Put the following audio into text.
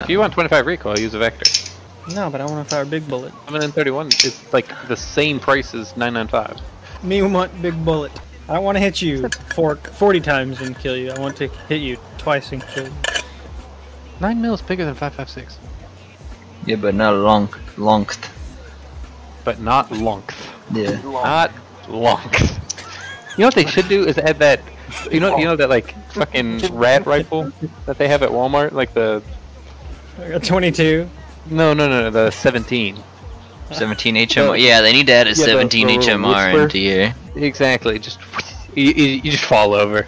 If you want 25 recoil, use a Vector. No, but I want to fire big bullet. 731 is like the same price as 995. Me want big bullet. I don't want to hit you for 40 times and kill you. I want to hit you twice and kill you. 9 mil is bigger than 556. Yeah, but not long, longth. But not length. Yeah. Not length. You know what they should do is add that. You know, you know that like fucking rat rifle that they have at Walmart, like the I got 22. no, no, no, no the 17. 17 HMR. Yeah, they need to add a Yeah, 17 the little HMR into here. Exactly. Just you, you, you just fall over.